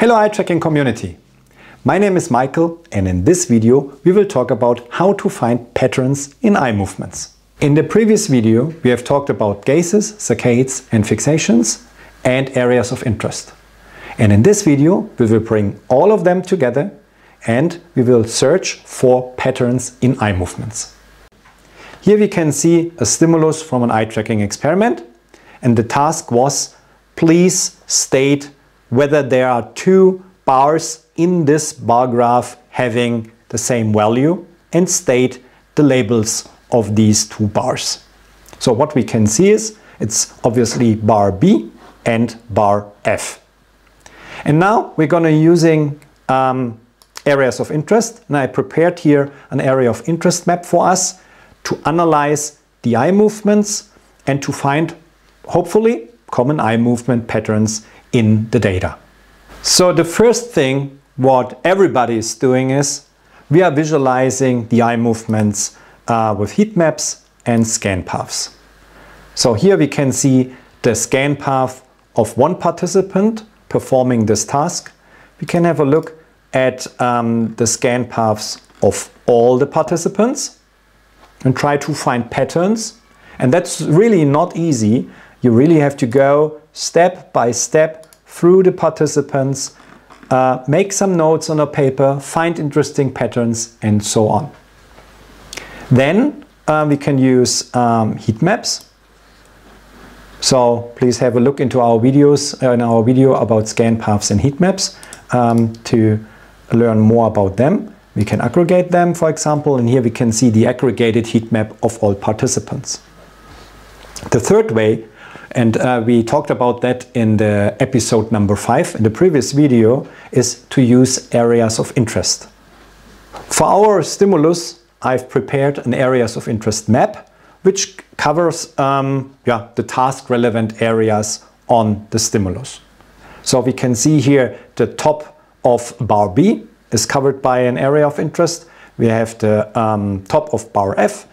Hello eye tracking community. My name is Michael and in this video we will talk about how to find patterns in eye movements. In the previous video we have talked about gazes, saccades and fixations and areas of interest. And in this video we will bring all of them together and we will search for patterns in eye movements. Here we can see a stimulus from an eye tracking experiment and the task was please state whether there are two bars in this bar graph having the same value and state the labels of these two bars. So what we can see is it's obviously bar B and bar F. And now we're going to using um, areas of interest and I prepared here an area of interest map for us to analyze the eye movements and to find hopefully common eye movement patterns in the data. So the first thing what everybody is doing is we are visualizing the eye movements uh, with heat maps and scan paths. So here we can see the scan path of one participant performing this task. We can have a look at um, the scan paths of all the participants and try to find patterns. And that's really not easy. You really have to go step by step through the participants, uh, make some notes on a paper, find interesting patterns and so on. Then uh, we can use um, heat maps. So please have a look into our videos uh, in our video about scan paths and heat maps um, to learn more about them. We can aggregate them, for example, and here we can see the aggregated heat map of all participants. The third way and uh, we talked about that in the episode number five in the previous video is to use areas of interest. For our stimulus, I've prepared an areas of interest map, which covers um, yeah, the task relevant areas on the stimulus. So we can see here the top of bar B is covered by an area of interest. We have the um, top of bar F,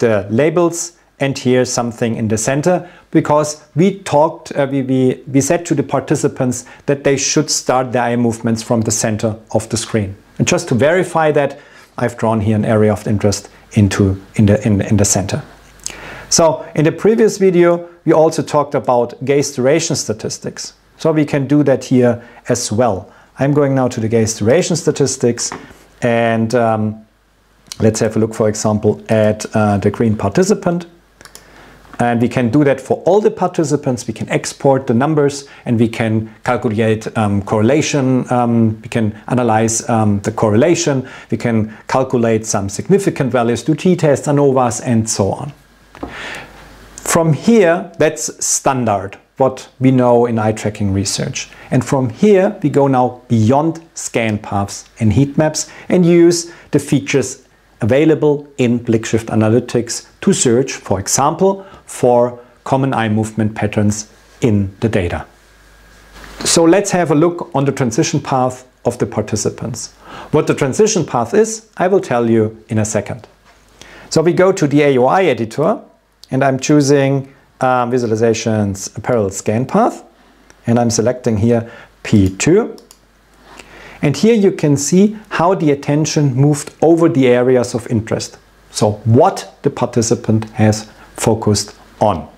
the labels, and here something in the center because we talked, uh, we, we, we said to the participants that they should start their eye movements from the center of the screen. And just to verify that, I've drawn here an area of interest into in the, in, in the center. So in the previous video, we also talked about gaze duration statistics. So we can do that here as well. I'm going now to the gaze duration statistics and um, let's have a look, for example, at uh, the green participant. And we can do that for all the participants. We can export the numbers and we can calculate um, correlation. Um, we can analyze um, the correlation. We can calculate some significant values, do t-tests, ANOVAs, and so on. From here, that's standard, what we know in eye tracking research. And from here, we go now beyond scan paths and heat maps and use the features available in BlickShift Analytics to search, for example, for common eye movement patterns in the data. So let's have a look on the transition path of the participants. What the transition path is, I will tell you in a second. So we go to the AOI editor and I'm choosing um, visualizations parallel scan path and I'm selecting here P2 and here you can see how the attention moved over the areas of interest. So what the participant has focused on.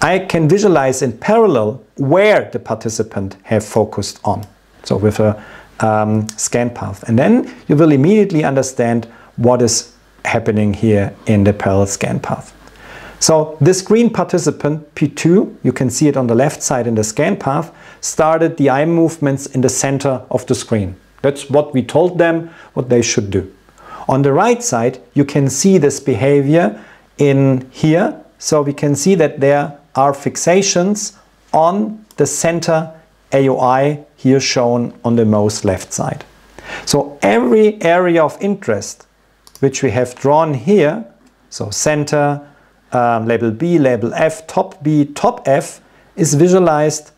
I can visualize in parallel where the participant have focused on. So with a um, scan path. And then you will immediately understand what is happening here in the parallel scan path. So this green participant, P2, you can see it on the left side in the scan path, started the eye movements in the center of the screen. That's what we told them what they should do. On the right side, you can see this behavior in here. So we can see that there are fixations on the center AOI here shown on the most left side. So every area of interest which we have drawn here, so center, um, label B, label F, top B, top F, is visualized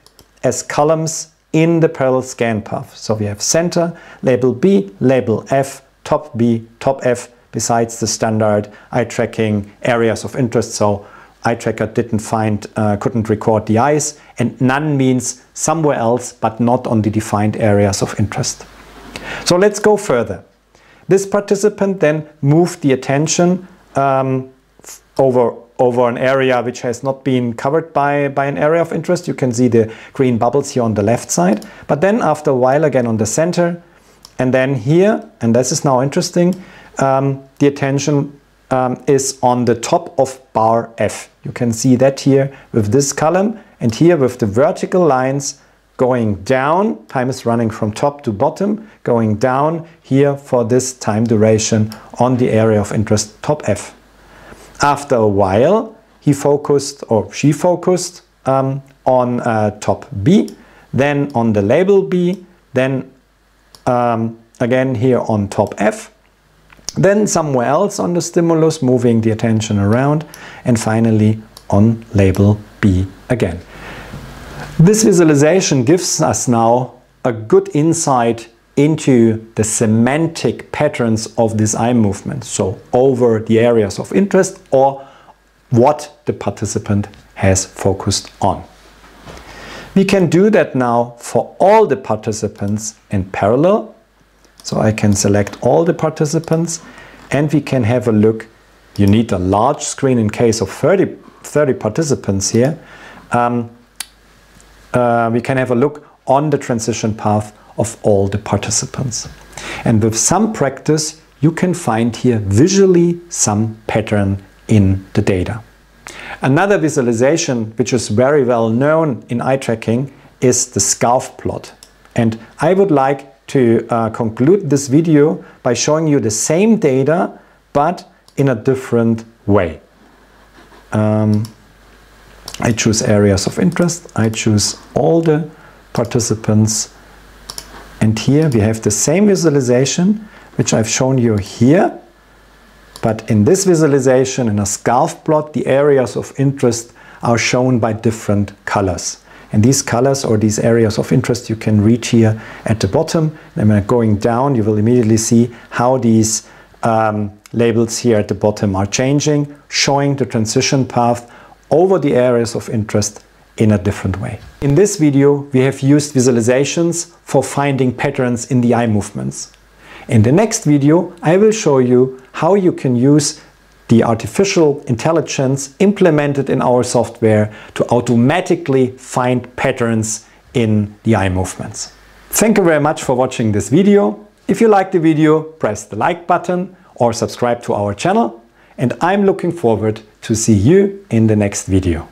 as columns in the parallel scan path. So we have center, label B, label F, top B, top F, besides the standard eye tracking areas of interest. So eye tracker didn't find, uh, couldn't record the eyes, and none means somewhere else but not on the defined areas of interest. So let's go further. This participant then moved the attention um, over, over an area which has not been covered by, by an area of interest. You can see the green bubbles here on the left side. But then after a while again on the center, and then here, and this is now interesting, um, the attention um, is on the top of bar F. You can see that here with this column and here with the vertical lines going down, time is running from top to bottom, going down here for this time duration on the area of interest top F. After a while, he focused or she focused um, on uh, top B, then on the label B, then um, again here on top F, then somewhere else on the stimulus, moving the attention around, and finally on label B again. This visualization gives us now a good insight into the semantic patterns of this eye movement, so over the areas of interest or what the participant has focused on. We can do that now for all the participants in parallel so I can select all the participants and we can have a look. You need a large screen in case of 30, 30 participants here. Um, uh, we can have a look on the transition path of all the participants. And with some practice, you can find here visually some pattern in the data. Another visualization which is very well known in eye tracking is the scarf plot. And I would like to uh, conclude this video by showing you the same data but in a different way. Um, I choose areas of interest, I choose all the participants and here we have the same visualization which I've shown you here but in this visualization in a scarf plot the areas of interest are shown by different colors. And these colors or these areas of interest you can reach here at the bottom. And when going down, you will immediately see how these um, labels here at the bottom are changing, showing the transition path over the areas of interest in a different way. In this video, we have used visualizations for finding patterns in the eye movements. In the next video, I will show you how you can use the artificial intelligence implemented in our software to automatically find patterns in the eye movements. Thank you very much for watching this video. If you like the video, press the like button or subscribe to our channel. And I'm looking forward to see you in the next video.